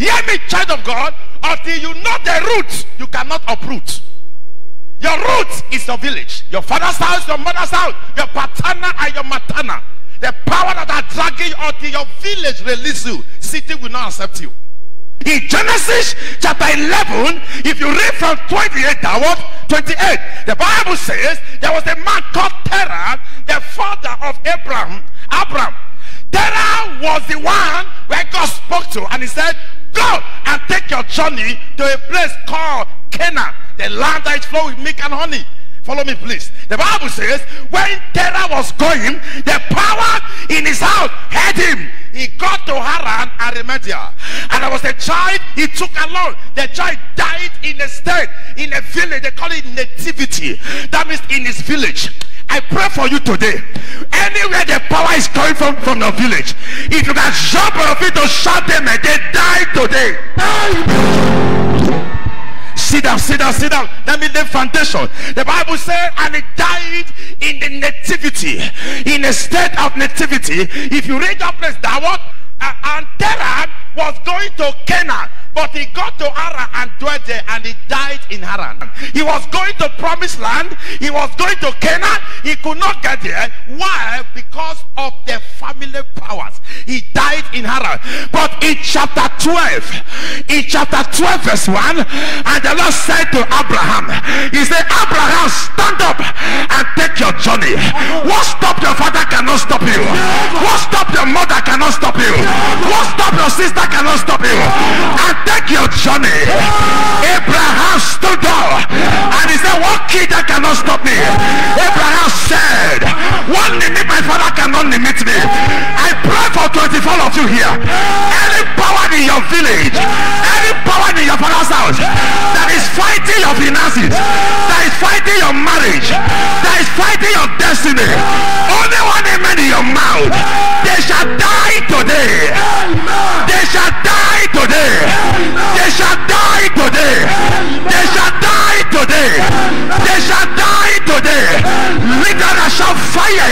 Hear me, child of God. Until you know the roots, you cannot uproot. Your roots is your village, your father's house, your mother's house, your paternal and your maternal. The power that are dragging you until your village release you, city will not accept you. In Genesis chapter 11, if you read from 28 downward, 28, the Bible says there was a man called Terah, the father of Abraham. Abraham. Terah was the one where God spoke to, and he said, Go and take your journey to a place called Canaan, the land that is flowing with milk and honey. Follow me, please. The Bible says, when Terah was going, the power in his house had him. He got to Haran and Remedia. And there was a child he took along. The child died in a state, in a village. They call it nativity. That means in his village. I pray for you today. Anywhere the power is coming from from the village, if you can jump on your feet to shout them die today. Sit down, sit down, sit down. That means the foundation. The Bible said, and he died in the nativity, in a state of nativity. If you read that place, that what? Uh, and Terah was going to Canaan. But he got to Haran and dwelt there and he died in Haran. He was going to promised land. He was going to Canaan. He could not get there. Why? Because of the family powers. He died in Haran. But in chapter 12, in chapter 12 verse 1, and the Lord said to Abraham, he said, Abraham, stand up and take your journey. What stop your father cannot stop you. What stop your mother cannot stop you. What stop your sister cannot stop you. And take your journey. Abraham stood up and he said, What kid that finances, that is fighting your marriage, that is fighting your destiny. Only one amen in your mouth. They shall die today. They shall die today. They shall die today. They shall die today. They shall die today. That shall fire.